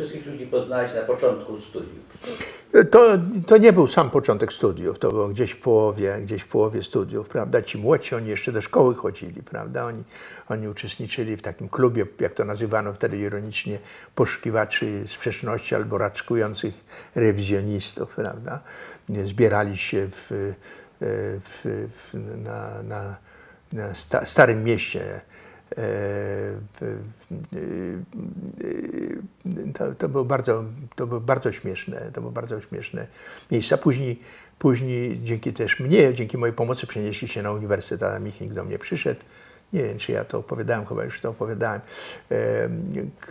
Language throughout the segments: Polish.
Wszystkich ludzi poznałeś na początku studiów. To, to nie był sam początek studiów, to było gdzieś w połowie, gdzieś w połowie studiów, prawda? Ci młodsi, oni jeszcze do szkoły chodzili, prawda? Oni, oni uczestniczyli w takim klubie, jak to nazywano wtedy ironicznie, poszukiwaczy sprzeczności albo raczkujących rewizjonistów, prawda? Zbierali się w, w, w, na, na, na sta, Starym Mieście to, to, było bardzo, to było bardzo śmieszne, to było bardzo śmieszne miejsca. Później, później dzięki też mnie, dzięki mojej pomocy przenieśli się na uniwersytet, a nikt do mnie przyszedł. Nie wiem, czy ja to opowiadałem, chyba już to opowiadałem.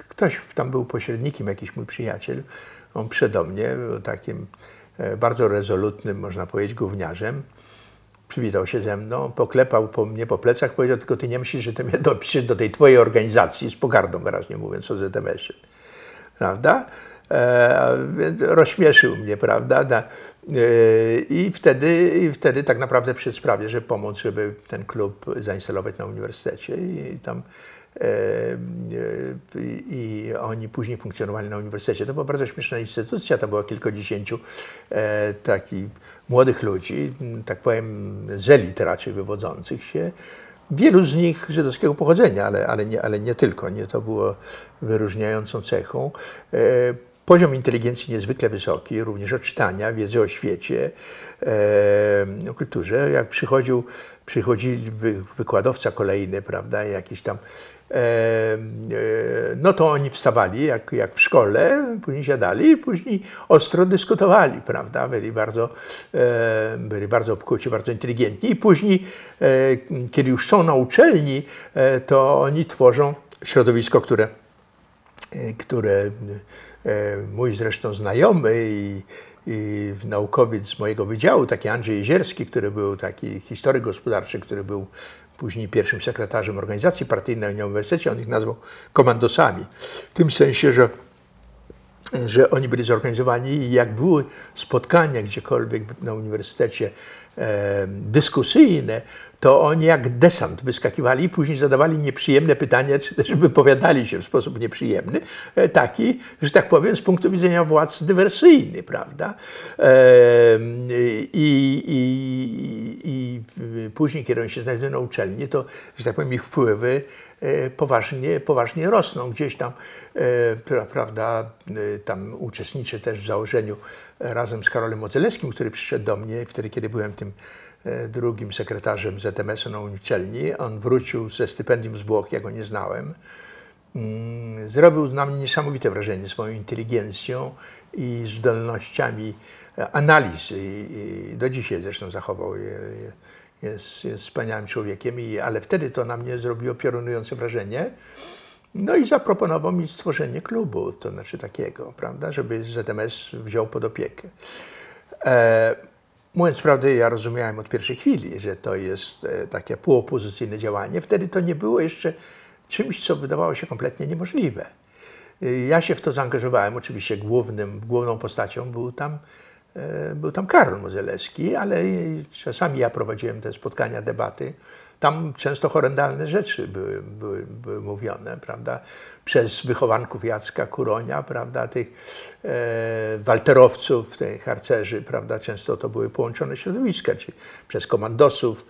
Ktoś tam był pośrednikiem, jakiś mój przyjaciel. On do mnie, był takim bardzo rezolutnym, można powiedzieć, gówniarzem przywitał się ze mną, poklepał po mnie po plecach, powiedział, tylko ty nie myślisz, że ty mnie dopiszesz do tej twojej organizacji, z pogardą wyraźnie mówiąc o ZMS-ie. Prawda? E, więc rozśmieszył mnie, prawda? Da, e, i, wtedy, I wtedy tak naprawdę przy sprawie, że pomóc, żeby ten klub zainstalować na uniwersytecie i tam i oni później funkcjonowali na uniwersytecie. To była bardzo śmieszna instytucja, to było kilkudziesięciu e, takich młodych ludzi, tak powiem z elit raczej wywodzących się. Wielu z nich żydowskiego pochodzenia, ale, ale, nie, ale nie tylko, nie to było wyróżniającą cechą. E, poziom inteligencji niezwykle wysoki, również odczytania, wiedzy o świecie, e, o kulturze. Jak przychodził, przychodzili wykładowca kolejny, prawda, jakiś tam no to oni wstawali jak, jak w szkole, później siadali i później ostro dyskutowali, prawda? Byli bardzo, byli bardzo obkuci, bardzo inteligentni i później, e, kiedy już są na uczelni, e, to oni tworzą środowisko, które, e, które mój zresztą znajomy i, i naukowiec z mojego wydziału, taki Andrzej Jezierski, który był taki historyk gospodarczy, który był później pierwszym sekretarzem organizacji partyjnej na uniwersytecie, on ich nazwał komandosami. W tym sensie, że że oni byli zorganizowani i jak były spotkania gdziekolwiek na uniwersytecie e, dyskusyjne, to oni jak desant wyskakiwali i później zadawali nieprzyjemne pytania, czy też wypowiadali się w sposób nieprzyjemny, e, taki, że tak powiem, z punktu widzenia władz dywersyjny, prawda? I, i, i, później, kiedy oni się znajdują na uczelni, to, że tak powiem, ich wpływy e, poważnie, poważnie rosną. Gdzieś tam, e, prawda, tam uczestniczę też w założeniu razem z Karolem Modzelewskim, który przyszedł do mnie wtedy, kiedy byłem tym drugim sekretarzem ZMS-u na uczelni. On wrócił ze stypendium z Włoch, ja go nie znałem. Mm, zrobił na mnie niesamowite wrażenie swoją inteligencją i zdolnościami analizy. I do dzisiaj zresztą zachował je jest, jest wspaniałym człowiekiem, i, ale wtedy to na mnie zrobiło piorunujące wrażenie. No i zaproponował mi stworzenie klubu, to znaczy takiego, prawda, żeby ZMS wziął pod opiekę. E, mówiąc prawdę, ja rozumiałem od pierwszej chwili, że to jest e, takie półopozycyjne działanie. Wtedy to nie było jeszcze czymś, co wydawało się kompletnie niemożliwe. E, ja się w to zaangażowałem, oczywiście głównym, główną postacią był tam był tam Karol Modzelewski, ale czasami ja prowadziłem te spotkania, debaty. Tam często horrendalne rzeczy były, były, były mówione, prawda, przez wychowanków Jacka Kuronia, prawda, tych e, walterowców, tych harcerzy, prawda, często to były połączone środowiska, czy przez komandosów,